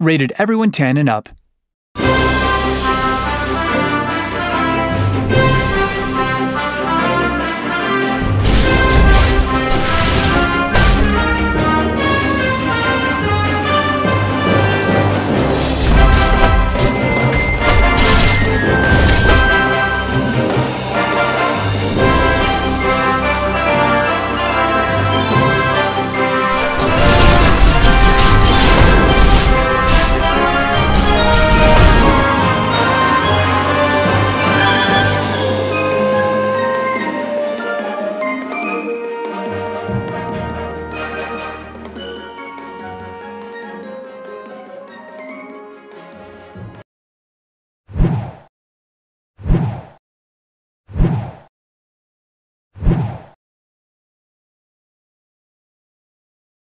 Rated everyone 10 and up.